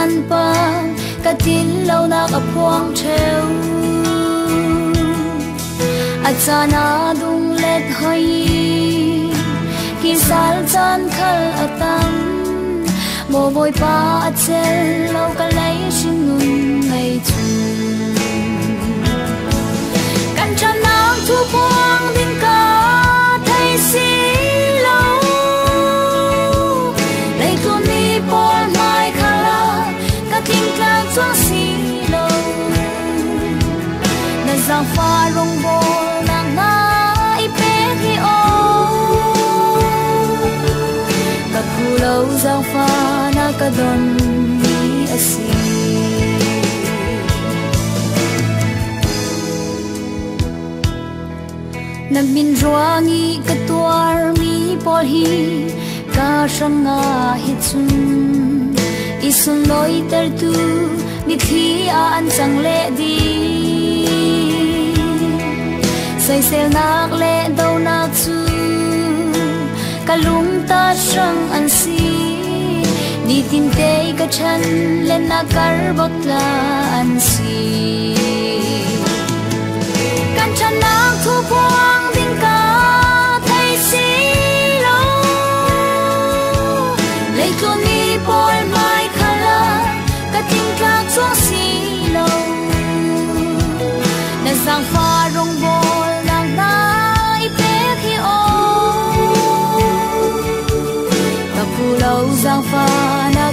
ral pa, ka tin lo na ka phuang theu achana dung let hoi ki sal chan khal mo voi pa achel lâu ka lấy shin nun mai chung kan chan thu phong din ca na giang pha rong bol nang na i pe hi o khu lâu giang pha na ka don ni asi na min ruangi ka tuar mi pol hi ka ranga hi chun isun loi ter tu mi thi a an chang le di say sel nak le do na chu kalung ta sang an si ni tin te ka chan le na kar bot la an si kan chan nak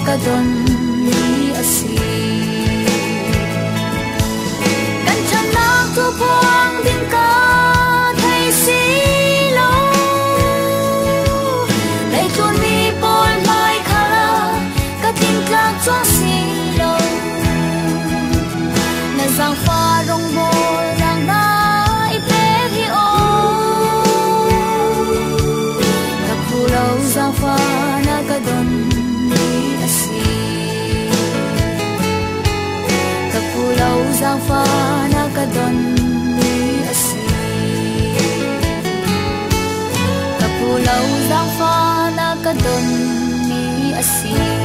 kadon ni asi kan chan na thu po fa na ka don ni asi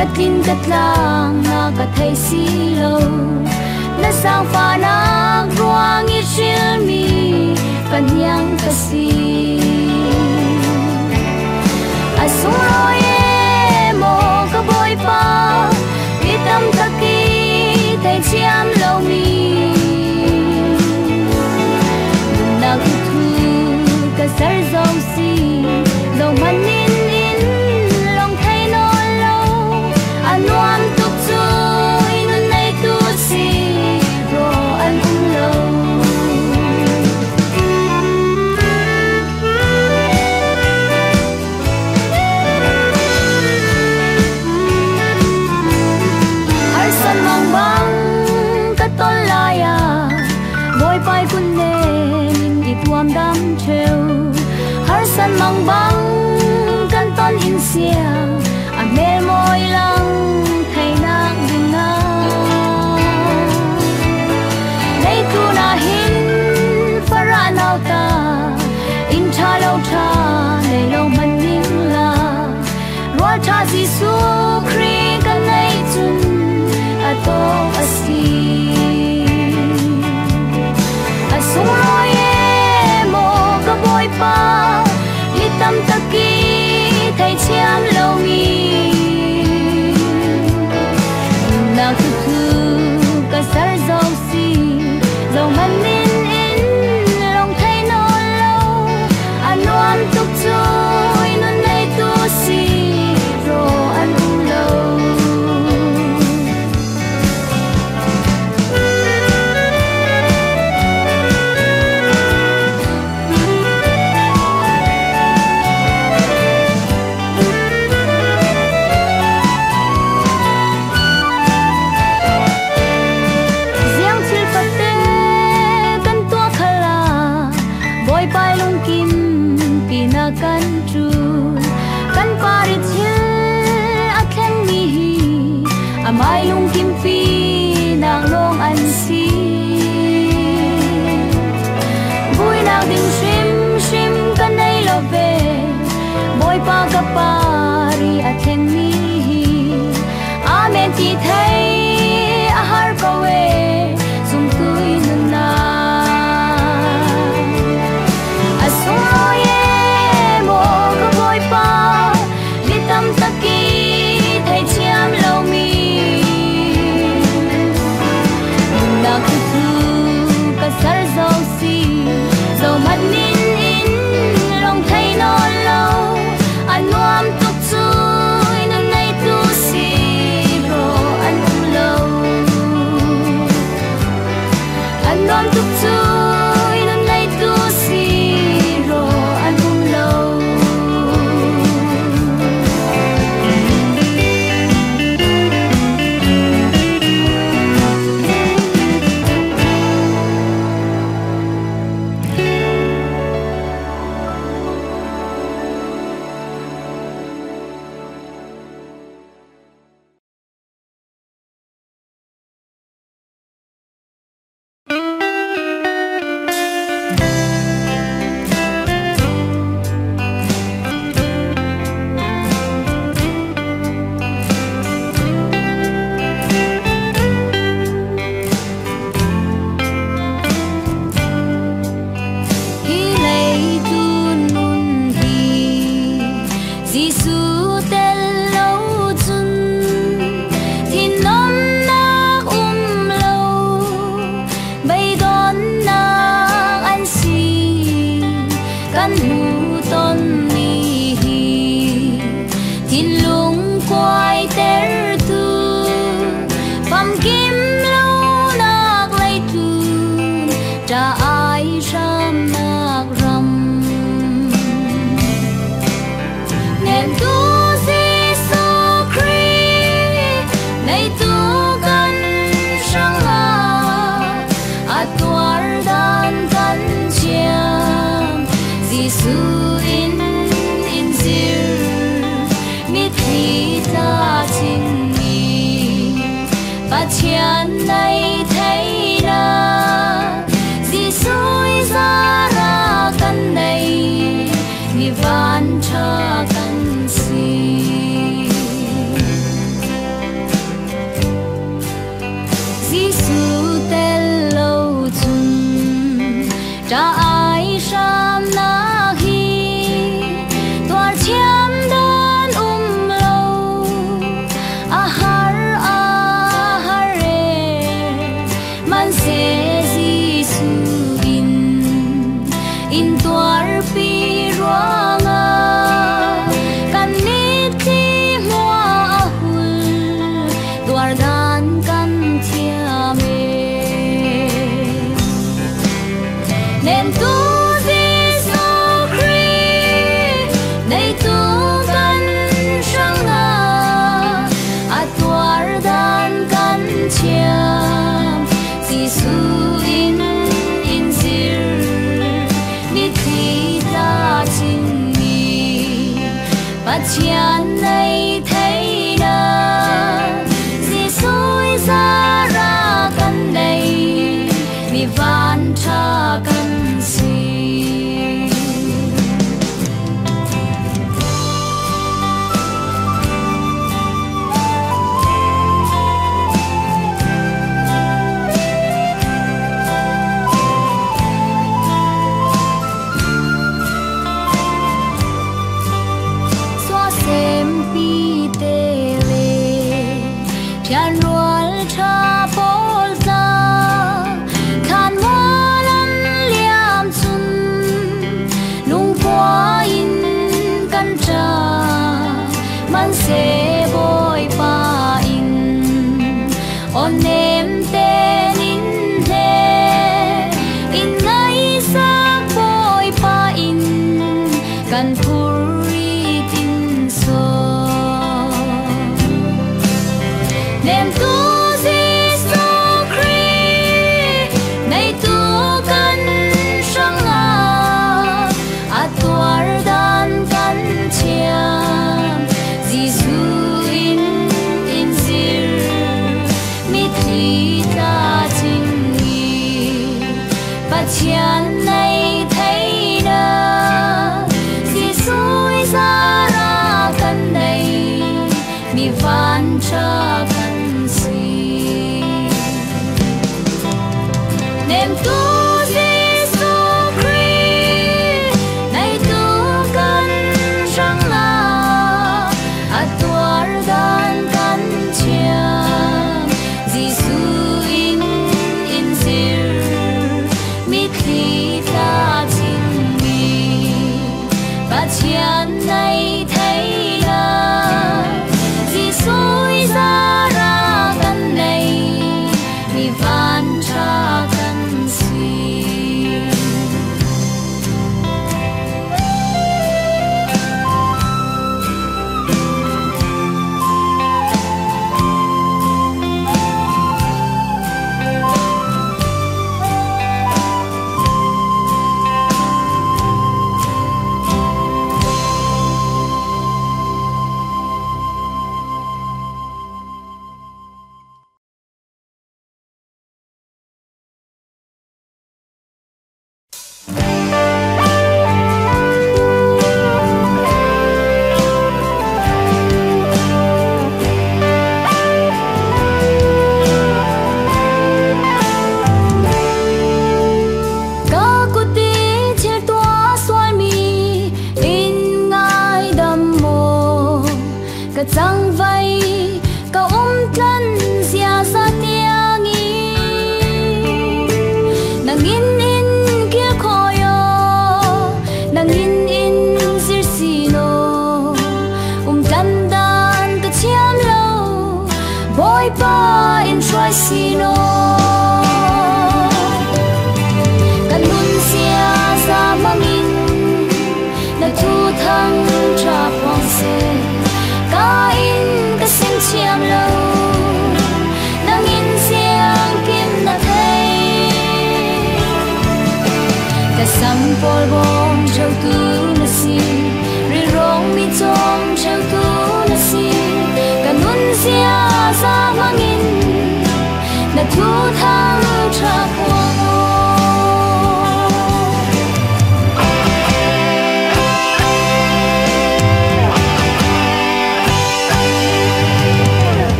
cất tin cất lang na cả thấy si lâu na sang pha na ruang ít chiều mi pan nhang cất si a sung lo ye mo cất bôi pa đi tâm cất kỳ thấy chiam lâu mi na cất thu cả sar zong Giêsu Christ kan nei chun ato asi asung roye mo ka boy pa litam taki thai chiam lo mi nak divine.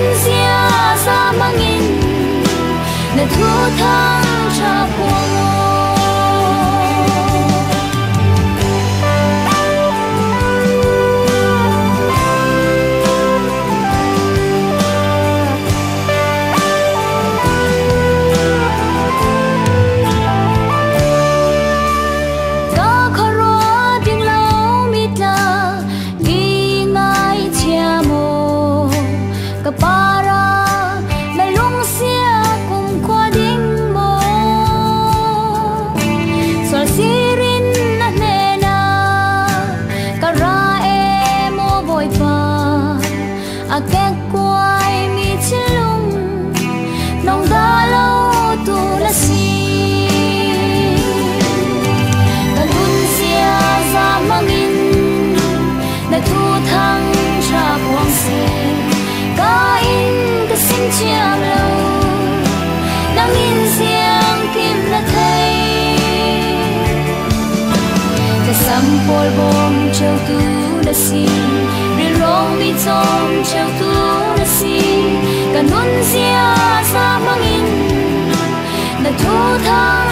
Xia un mang sa mangin na thu thang cha po si ri rong mi chom treo tu si kan sia sa mangin na thu thang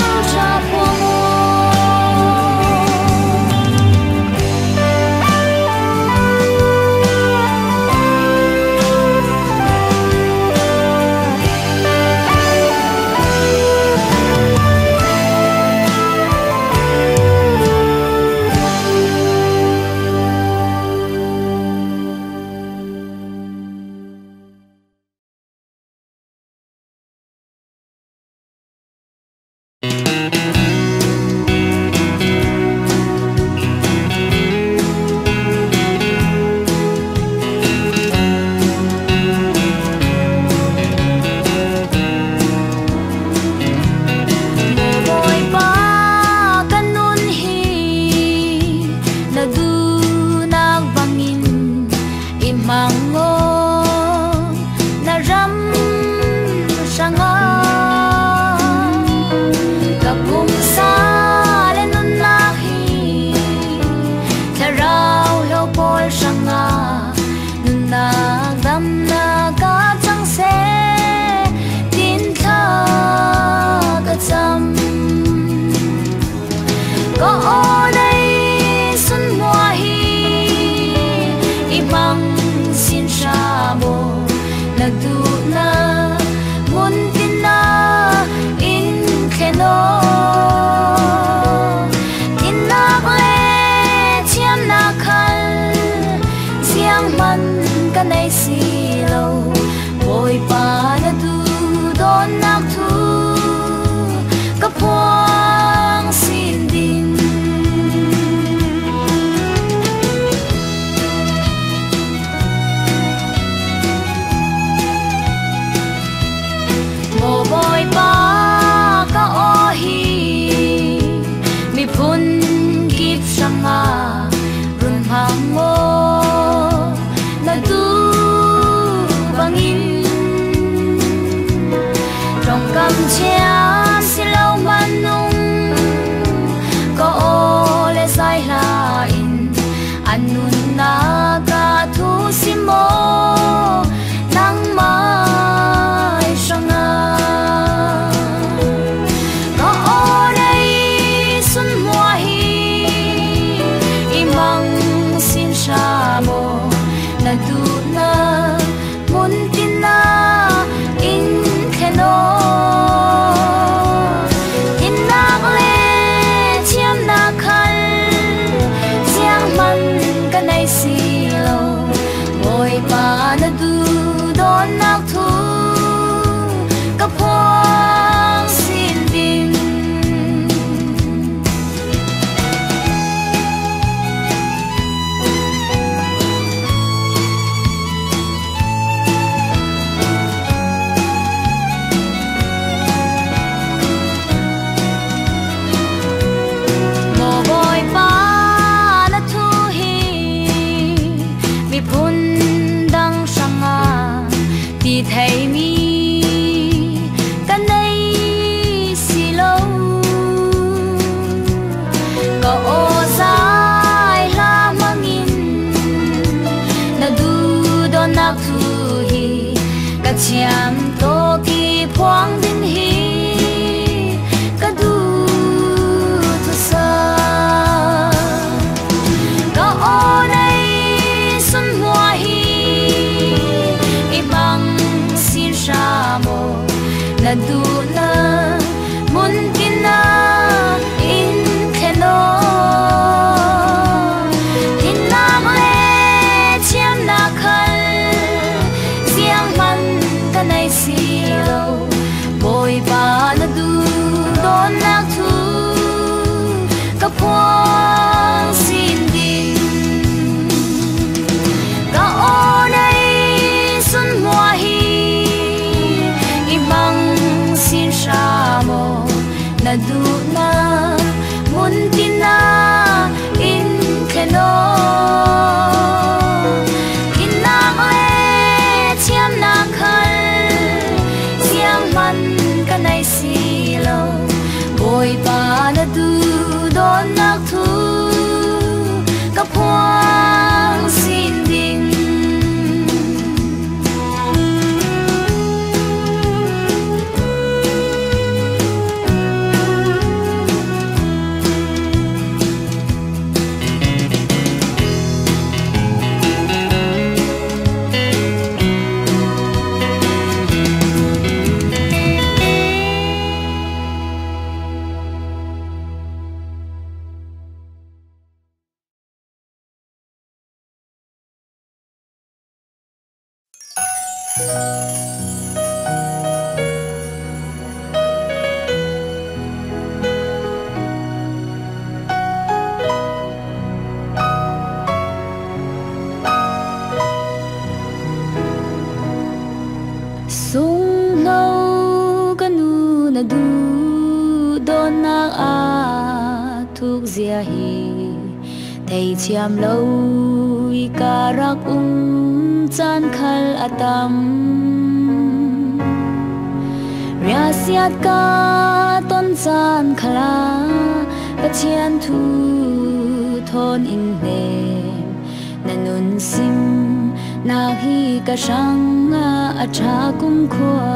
hi ka sang a cha kum khwa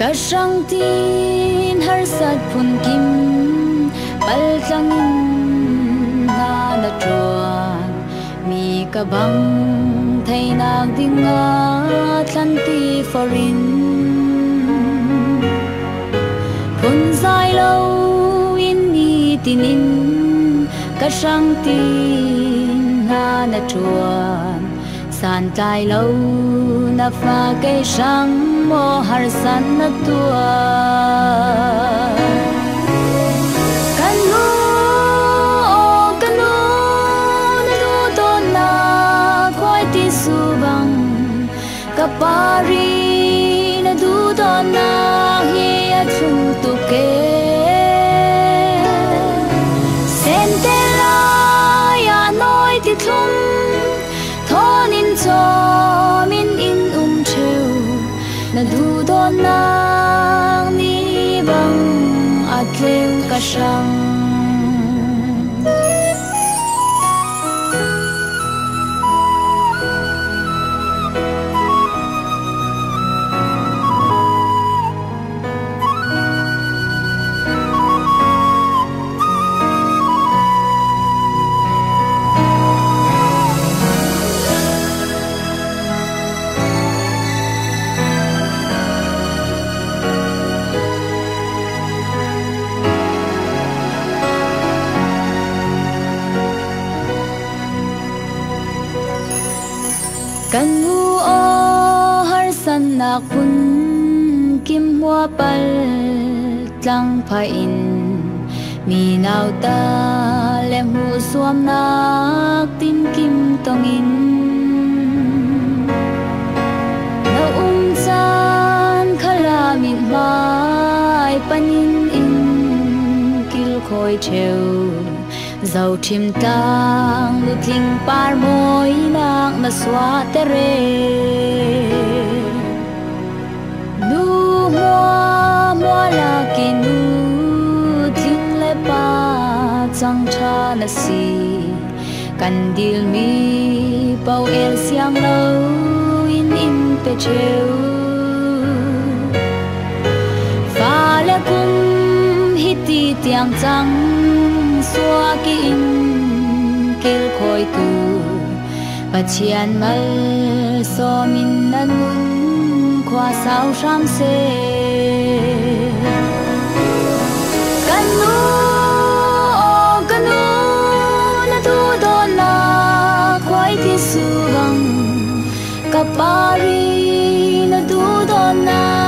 ka sang tin har sat phun kim, bal tlang na na truan mi ka bang thai nak ding a tlan ti forin phun zai lo in ni tinin ka sang tin na na truan san tai lâu na pha cây sang mo har san na tua kan nu o, kan nu na du to na khoi ti su bang. Kapari na du to na hi a chung min in um treu na du don nang ni bang atleu ka sang san nak kim hoa bal tlang pha in mi nào ta lem hu suam nak tin kim tong in na um chan khala min mai panin in kil khoi cheu dầu chim tang lu thing par môi nang mà xóa tê rê mua mua la ki nu thing lệ ba chẳng cha là si cần điều mi bao el xiang lâu in in pe chiều pha le kum hít tiang tiếng xua xóa in kêu khói tu pachian mây so min nan mun sao sham se kapari na tu do na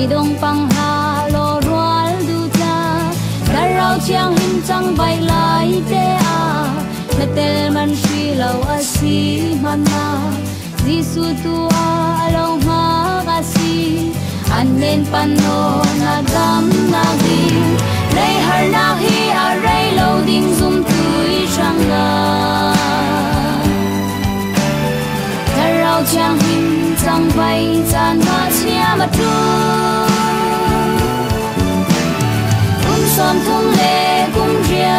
cây đông băng hà lo roal du cha. Đã rao chiang hin chang bay lại te a. Na man sri lo a man na. Jisu tu a lo ma ga si. An nen pan no na gam na di. Nei a rei lo ding zum tui chang na Hãy subscribe cho kênh จังไปจานมาเชียมาดูคุ้มสมคุ้มเลคุ้มเรีย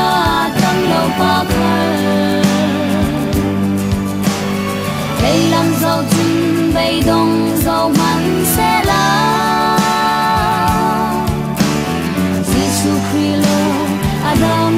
ตั้งเราปากกันไปลำเจ้าจุนไปดงเจ้ามันเสลา Jesus Christ, Adam,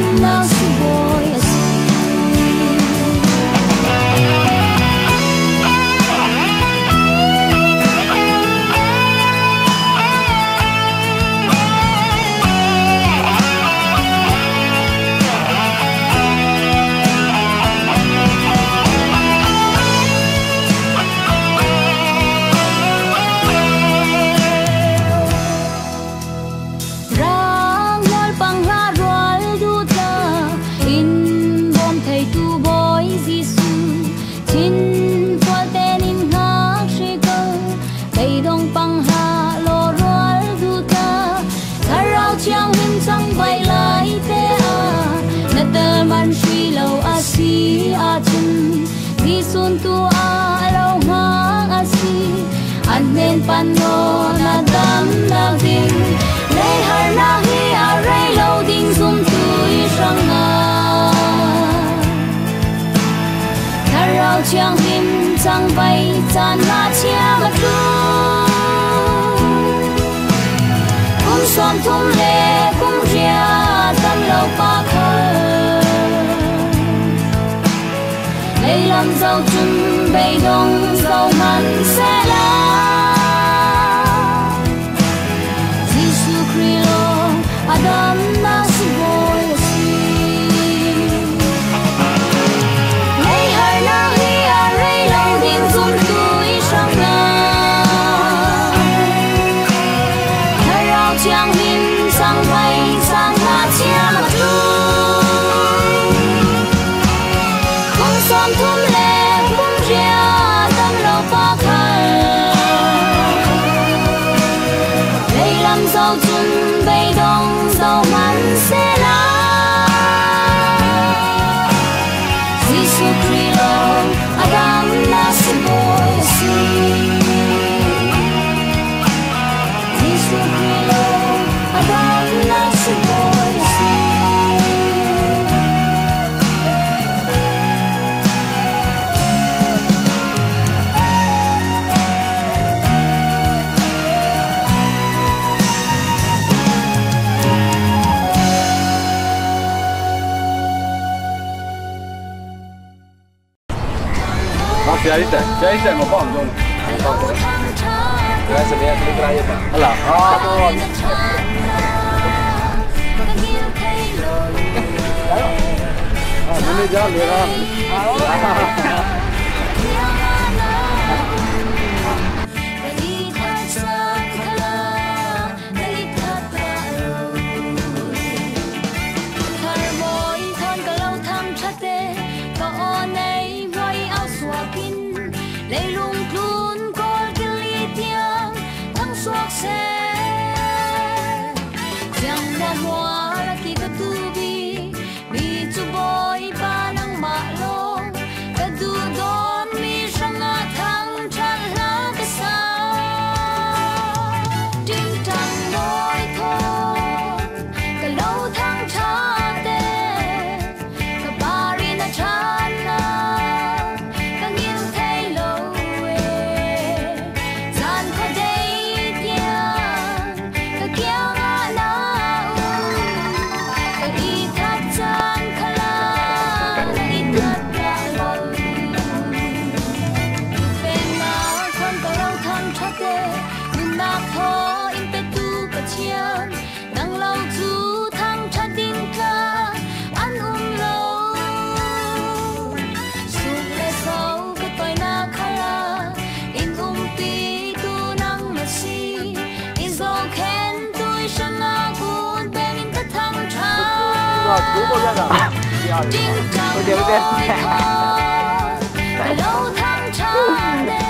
pan no na dam na ding lei har na hi a rei lo ding zum tu i sang na ta rao chiang him chang bai chan na chia ma tu kum som thum le kum ria tan lo pa kha lei lam zau chum bei dong Jahit deh, jahit deh ngopong dong. Ya sebenarnya klik raya pak. Alah, oh tuh. Ini jalan ya.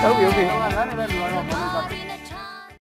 Đâu biểu biểu